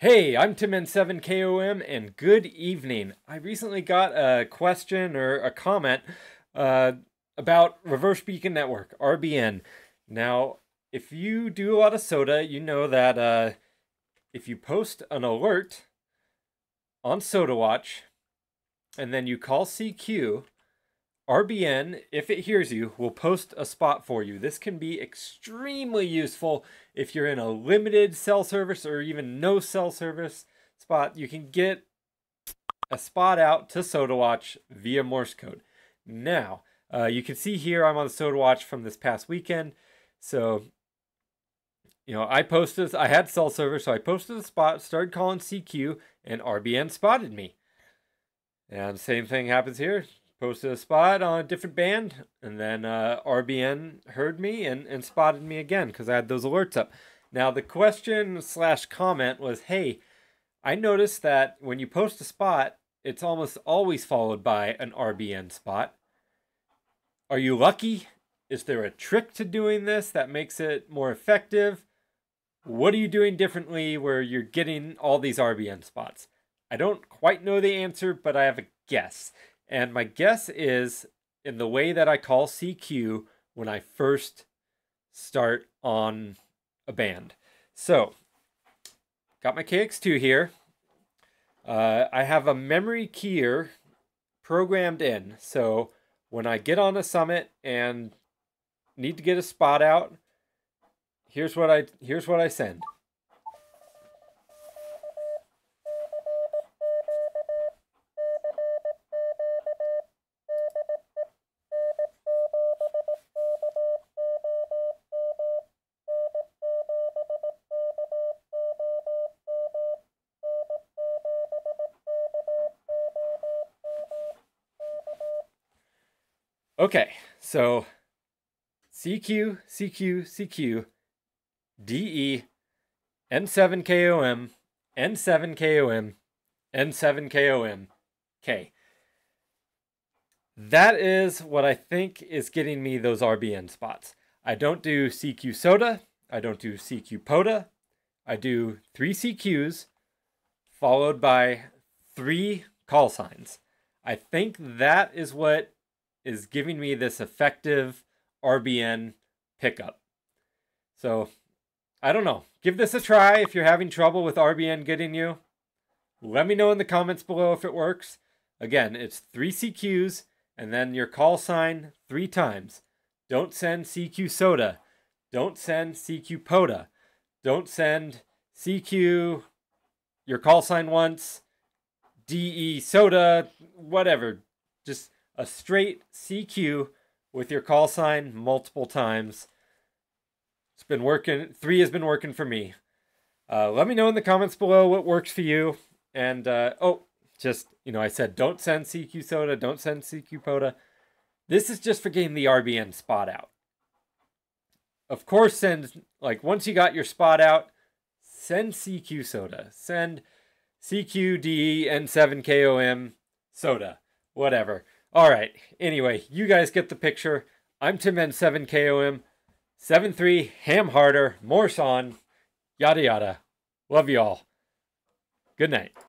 Hey, I'm Tim N7KOM and good evening. I recently got a question or a comment uh, about Reverse Beacon Network, RBN. Now, if you do a lot of SOTA, you know that uh, if you post an alert on SOTA Watch and then you call CQ, RBN, if it hears you, will post a spot for you. This can be extremely useful if you're in a limited cell service or even no cell service spot. You can get a spot out to SOTA Watch via Morse code. Now, uh, you can see here I'm on the SOTA Watch from this past weekend. So, you know, I posted, I had cell service, so I posted a spot, started calling CQ, and RBN spotted me. And same thing happens here posted a spot on a different band, and then uh, RBN heard me and, and spotted me again because I had those alerts up. Now the question slash comment was, hey, I noticed that when you post a spot, it's almost always followed by an RBN spot. Are you lucky? Is there a trick to doing this that makes it more effective? What are you doing differently where you're getting all these RBN spots? I don't quite know the answer, but I have a guess. And my guess is in the way that I call CQ when I first start on a band. So, got my KX2 here. Uh, I have a memory keyer programmed in. So, when I get on a summit and need to get a spot out, here's what I here's what I send. Okay, so CQ, CQ, CQ, DE, N7KOM, N7KOM, N7KOM, K. That is what I think is getting me those RBN spots. I don't do CQ SOTA. I don't do CQ POTA, I do three CQs followed by three call signs. I think that is what is giving me this effective RBN pickup. So I don't know. Give this a try if you're having trouble with RBN getting you. Let me know in the comments below if it works. Again, it's three CQs and then your call sign three times. Don't send CQ SOTA. Don't send CQ POTA. Don't send CQ your call sign once, DE SOTA, whatever. Just a straight CQ with your call sign multiple times. It's been working. Three has been working for me. Uh, let me know in the comments below what works for you. And uh, oh, just you know, I said don't send CQ SOTA, don't send CQ POTA. This is just for getting the RBN spot out. Of course, send like once you got your spot out, send CQ SOTA. send CQD N7KOM SOTA, whatever. All right. Anyway, you guys get the picture. I'm Tim N7KOM, 73 Ham Harder, Morse on, yada yada. Love you all. Good night.